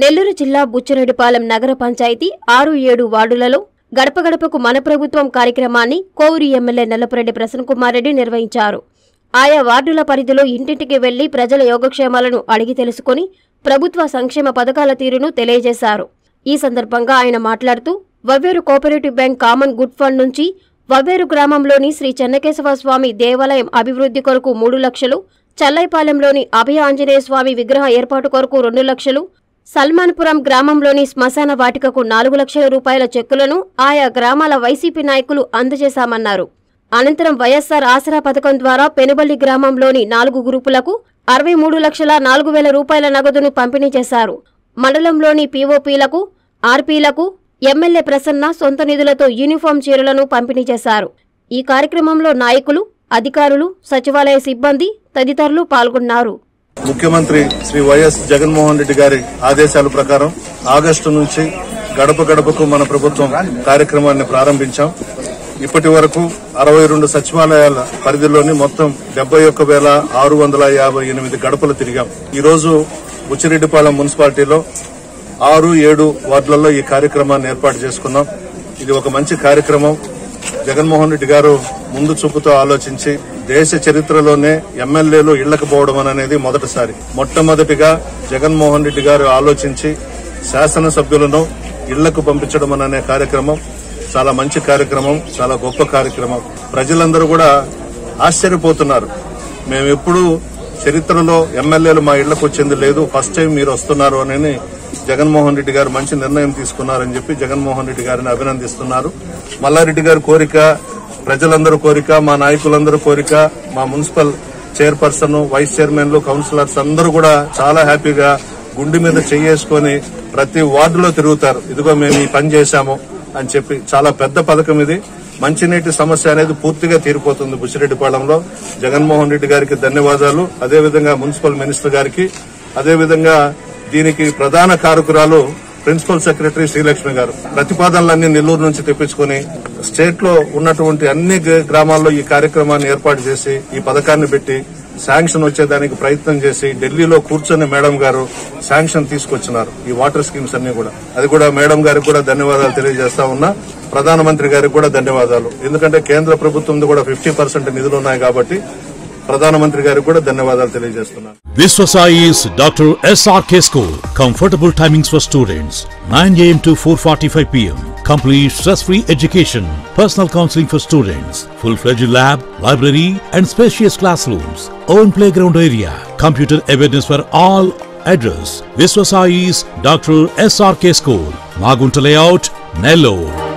నెల్లూరు జిల్లా బుచ్చిరెడ్డిపాలెం నగర పంచాయతీ ఆరు ఏడు వార్డులలో గడప గడపకు మన ప్రభుత్వం కార్యక్రమాన్ని కోవూరు ఎమ్మెల్యే నల్లపురెడ్డి ప్రసన్నకుమార్ రెడ్డి నిర్వహించారు. ఆయా వార్డుల పరిధిలో ఇంటింటికి వెళ్ళి ప్రజల యోగక్షేమాలను అడిగి తెలుసుకుని ప్రభుత్వ సంక్షేమ పథకాల తీరును తెలియజేశారు. ఈ సందర్భంగా ఆయన మాట్లాడుతూ Vavveru cooperative bank common good fund నుంచి వవ్వేరు గ్రామంలోని శ్రీ చెన్నకేశవ స్వామి దేవాలయం అభివృద్ధి కొరకు మూడు లక్షలు చల్లైపాలెంలోని అభయ ఆంజనేయ స్వామి విగ్రహ ఏర్పాటు కొరకు రెండు లక్షలు సల్మాన్పురం గ్రామంలోని శ్మశాన వాటికకు నాలుగు లక్షల రూపాయల చెక్కులను ఆయా గ్రామాల వైసీపీ నాయకులు అందజేశామన్నారు. అనంతరం వైఎస్సార్ ఆసరా పథకం ద్వారా పెనుబల్లి గ్రామంలోని నాలుగు గ్రూపులకు అరవై మూడు లక్షల నాలుగు వేల రూపాయల నగదును పంపిణీ చేశారు. మండలంలోని పీఓపీలకు ఆర్పీలకు ఎమ్మెల్యే ప్రసన్న సొంత నిధులతో యూనిఫామ్ చీరలను పంపిణీ చేశారు. ఈ కార్యక్రమంలో నాయకులు అధికారులు సచివాలయ సిబ్బంది తదితరులు పాల్గొన్నారు. ముఖ్యమంత్రి శ్రీ వైఎస్ జగన్మోహన్ రెడ్డి గారి ఆదేశాల ప్రకారం ఆగస్టు నుంచి గడప గడపకు మన ప్రభుత్వం కార్యక్రమాన్ని ప్రారంభించాం. ఇప్పటి వరకు అరవై రెండు సచివాలయాల పరిధిలోని మొత్తం డెబ్బై ఒక్క వేల ఆరు వందల యాభై ఎనిమిది గడపలు తిరిగాం. ఈరోజు రోజు బుచ్చిరెడ్డిపాలెం మున్సిపాలిటీలో ఆరు ఏడు వార్డులలో ఈ కార్యక్రమాన్ని ఏర్పాటు చేసుకున్నాం. ఇది ఒక మంచి కార్యక్రమం. జగన్మోహన్ రెడ్డి గారు ముందు చూపుతో ఆలోచించి దేశ చరిత్రలోనే ఎమ్మెల్యేలు ఇళ్ళకు పోవడం అనేది మొదటిసారి. మొట్టమొదటిగా జగన్మోహన్ రెడ్డి గారు ఆలోచించి శాసనసభ్యులను ఇళ్ళకు పంపించడం అనే కార్యక్రమం చాలా మంచి కార్యక్రమం చాలా గొప్ప కార్యక్రమం. ప్రజలందరూ కూడా ఆశ్చర్యపోతున్నారు. మేము ఎప్పుడు చరిత్రలో ఎమ్మెల్యేలు మా ఇళ్ళకు వచ్చింది లేదు ఫస్ట్ టైం మీరు వస్తున్నారు అని జగన్మోహన్ రెడ్డి గారు మంచి నిర్ణయం తీసుకున్నారని చెప్పి జగన్మోహన్ రెడ్డి గారిని అభినందిస్తున్నారు. మల్లారెడ్డి గారి కోరిక ప్రజలందరూ కోరిక మా నాయకులందరూ కోరిక మా మున్సిపల్ చైర్పర్సన్ వైస్ చైర్మన్లు కౌన్సిలర్స్ అందరూ కూడా చాలా హ్యాపీగా గుండె మీద చెయ్యేసుకొని ప్రతి వార్డులో తిరుగుతారు. ఇదిగో మేము ఈ పని చేశాము అని చెప్పి చాలా పెద్ద పథకం ఇది. మంచినీటి సమస్య అనేది పూర్తిగా తీరిపోతుంది బుచ్చిరెడ్డిపాళెంలో. జగన్మోహన్ రెడ్డి గారికి ధన్యవాదాలు. అదేవిధంగా మున్సిపల్ మినిస్టర్ గారికి అదేవిధంగా దీనికి ప్రధాన కారకురాలు ప్రిన్సిపల్ సెక్రటరీ శ్రీలక్ష్మి గారు ప్రతిపాదనలన్నీ నెల్లూరు నుంచి తెప్పించుకొని స్టేట్లో ఉన్నటువంటి అన్ని గ్రామాల్లో ఈ కార్యక్రమాన్ని ఏర్పాటు చేసి ఈ పథకాన్ని పెట్టి శాంక్షన్ వచ్చేదానికి ప్రయత్నం చేసి ఢిల్లీలో కూర్చొని మేడం గారు శాంక్షన్ తీసుకొచ్చినారు. ఈ వాటర్ స్కీమ్స్ అన్ని కూడా. అది కూడా మేడం గారికి కూడా ధన్యవాదాలు తెలియజేస్తా ఉన్నా. ప్రధానమంత్రి గారికి కూడా ధన్యవాదాలు. ఎందుకంటే కేంద్ర ప్రభుత్వం కూడా ఫిఫ్టీ పర్సెంట్ నిధులు ఉన్నాయి కాబట్టి ప్రధానమంత్రి గారికి కూడా ధన్యవాదాలు తెలియజేస్తున్నాను Viswasai is Dr. SRK School. Comfortable timings for students 9 am to 4:45 pm. Complete stress-free education. Personal counseling for students. Full-fledged lab, library, and spacious classrooms. Own playground area. Computer awareness for all. Address: Viswasai's Dr. SRK School. Magunta Layout, Nellore.